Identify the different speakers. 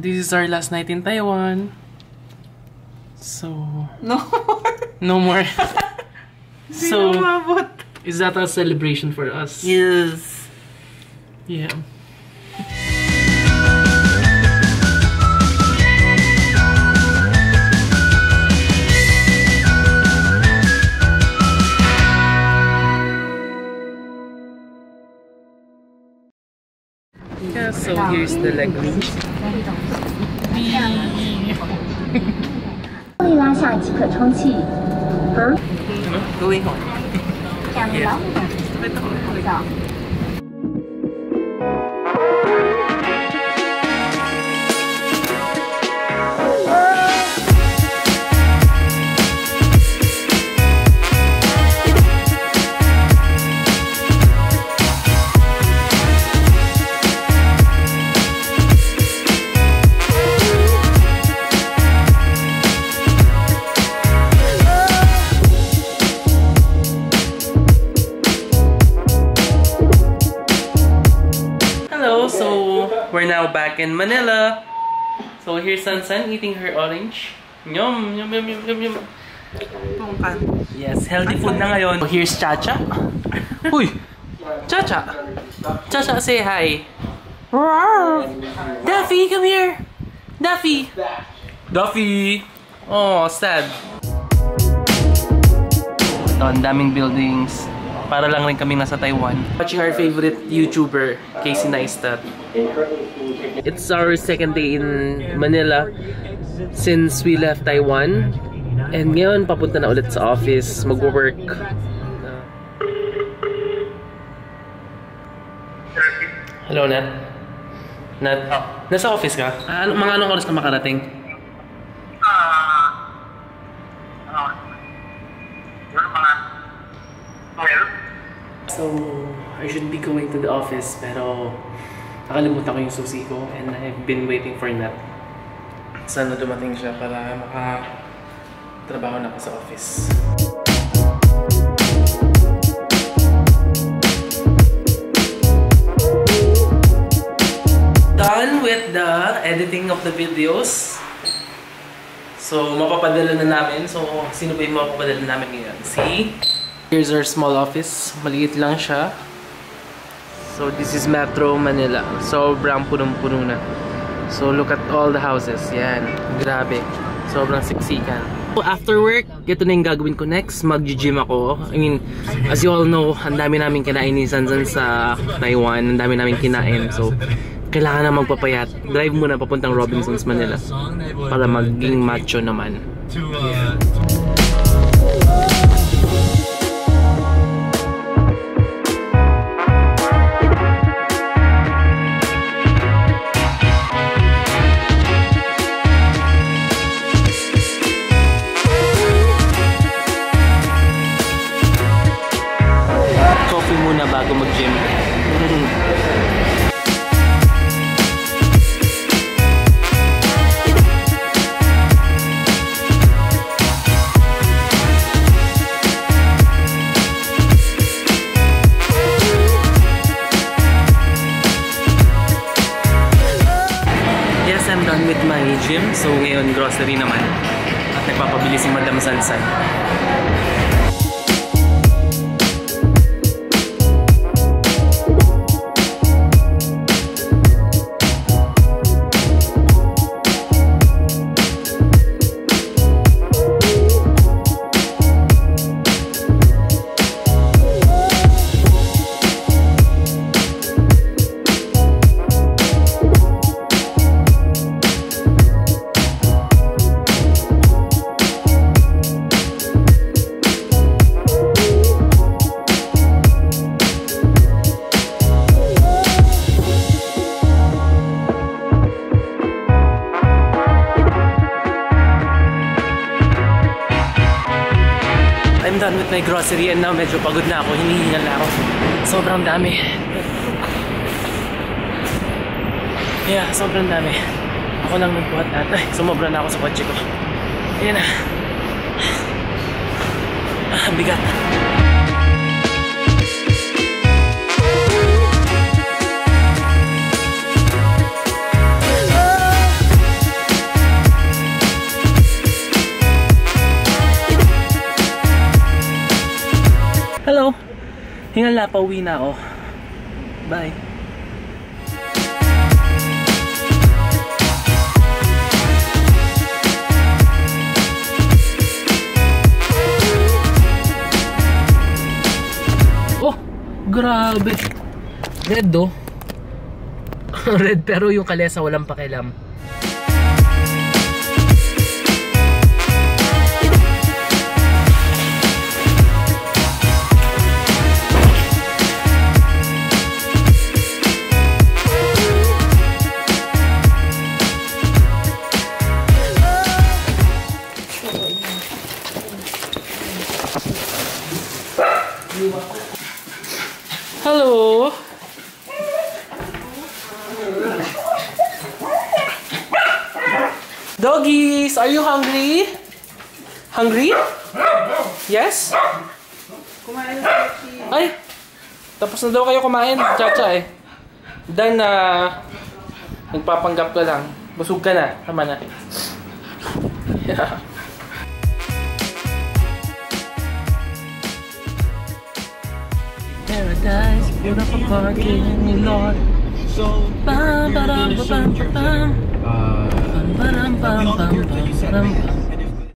Speaker 1: this is our last night in Taiwan. So,
Speaker 2: No more.
Speaker 1: no more. So- is that a celebration for us?
Speaker 2: Yes.
Speaker 1: Yeah. 用
Speaker 3: 以 拉上即可充气。嗯，对，好。
Speaker 1: Hello, so we're now back in Manila. So here's Sansan eating her orange. Yum, yum, yum, yum, yum, yum. Yes, healthy food na ngayon. Here's Chacha. Uy! Chacha! Chacha, say hi. Duffy, come here! Duffy! Duffy! Oh, sad. Ito, ang daming buildings. Para lang rin kami nasa Taiwan. Watching our favorite YouTuber, Casey Neistat. It's our second day in Manila since we left Taiwan. And ngayon, papunta na ulit sa office, mag-work. Hello, Nat. Nat, nasa office ka? Ah, ano, mga anong oras ka makarating? So, I should be going to the office pero nakalimutan ko yung susi ko and I've been waiting for Nat. Sana dumating siya para maka trabaho na ako sa office. Done with the editing of the videos. So, mapapadala na namin. So, sino ba yung mapapadala namin ngayon? See? Here's our small office. Maliit lang siya. So, this is Metro Manila. Sobrang punong-puno na. So, look at all the houses. Yan. Grabe. Sobrang siksikan. After work, ito na yung gagawin ko next. Mag-gym ako. I mean, as you all know, ang dami namin kinain ni Sansan sa Taiwan. Ang dami namin kinain. So, kailangan na magpapayat. Drive muna papuntang Robinsons, Manila. Para maging macho naman. Coffee gym. So ngayon, grocery naman. At nagpapabili si Madam Salsan. Done with my grocery and now medyo pagod na ako. Hinihingal na ako. Sobrang dami. Yeah, sobrang dami. Ako lang nagbuhat lahat. Ay, sumobra na ako sa kotse ko. Ayan na. Ah, bigat. Hingala, pauwi na ako. Bye. Oh, grabe. Red do. Red pero yung kalesa walang pakialam. Doggies, are you hungry? Hungry? Yes?
Speaker 2: Kumain na si
Speaker 1: Ay, tapos na daw kayo kumain, Chacha eh. Dan na nagpapanggap ka lang. Busog ka na, tama na. Yeah. Paradise, beautiful parking, Lord. Bam, ba-dam, ba-bam, ba-bam. Bam, ba-dam, bam, Ba-dum-bum-bum-bum-bum.